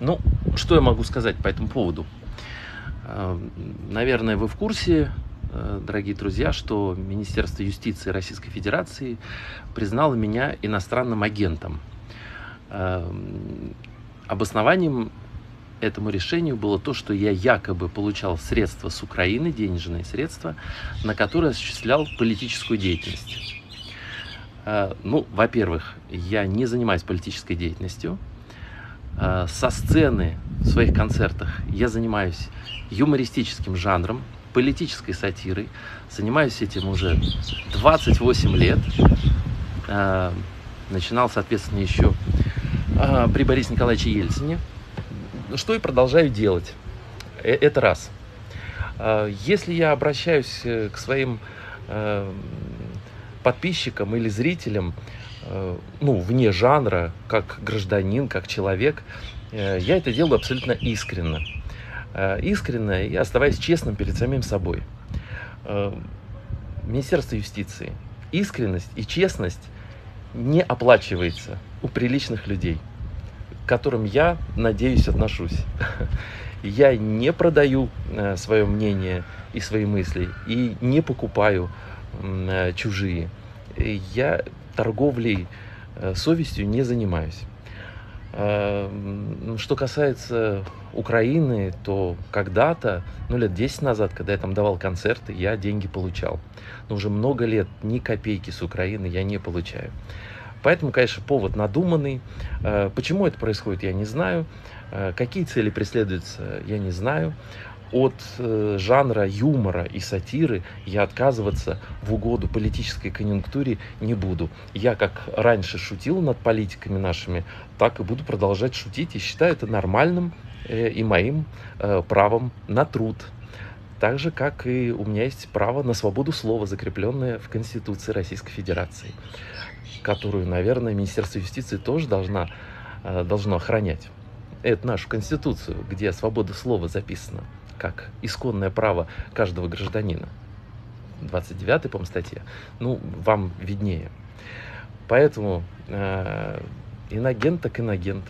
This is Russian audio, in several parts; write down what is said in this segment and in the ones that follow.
Ну, что я могу сказать по этому поводу? Э, наверное, вы в курсе, э, дорогие друзья, что Министерство юстиции Российской Федерации признало меня иностранным агентом. Э, обоснованием этому решению было то, что я якобы получал средства с Украины, денежные средства, на которые осуществлял политическую деятельность. Ну, во-первых, я не занимаюсь политической деятельностью. Со сцены в своих концертах я занимаюсь юмористическим жанром, политической сатирой. Занимаюсь этим уже 28 лет. А, начинал, соответственно, еще а, при Борисе Николаевиче Ельцине. Что и продолжаю делать. Э, это раз. Если я обращаюсь э, к своим э, подписчикам или зрителям, ну, вне жанра, как гражданин, как человек, я это делаю абсолютно искренне. Э, искренне и оставаясь честным перед самим собой. Э, Министерство юстиции. Искренность и честность не оплачивается у приличных людей, к которым я, надеюсь, отношусь. Я не продаю э, свое мнение и свои мысли, и не покупаю чужие. Я торговлей совестью не занимаюсь. Эм, что касается Украины, то когда-то, ну лет 10 назад, когда я там давал концерты, я деньги получал. Но уже много лет ни копейки с Украины я не получаю. Поэтому, конечно, повод надуманный. Э, почему это происходит, я не знаю. Э, какие цели преследуются, я не знаю от э, жанра юмора и сатиры я отказываться в угоду политической конъюнктуре не буду. Я как раньше шутил над политиками нашими, так и буду продолжать шутить и считаю это нормальным э, и моим э, правом на труд. Так же, как и у меня есть право на свободу слова, закрепленное в Конституции Российской Федерации, которую, наверное, Министерство юстиции тоже должна, э, должно охранять. Это нашу Конституцию, где свобода слова записана как исконное право каждого гражданина. 29-й, по-моему, статья. Ну, вам виднее. Поэтому э, инагент так инагент.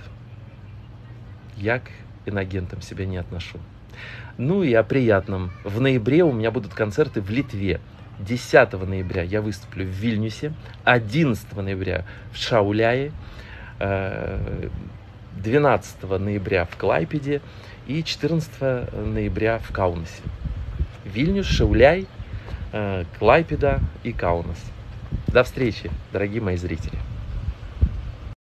Я к инагентам себя не отношу. Ну и о приятном. В ноябре у меня будут концерты в Литве. 10 ноября я выступлю в Вильнюсе, 11 ноября в Шауляе, 12 э, ноября в Клайпеде и 14 ноября в Каунасе. Вильнюс, Шауляй, э, Клайпеда и Каунас. До встречи, дорогие мои зрители.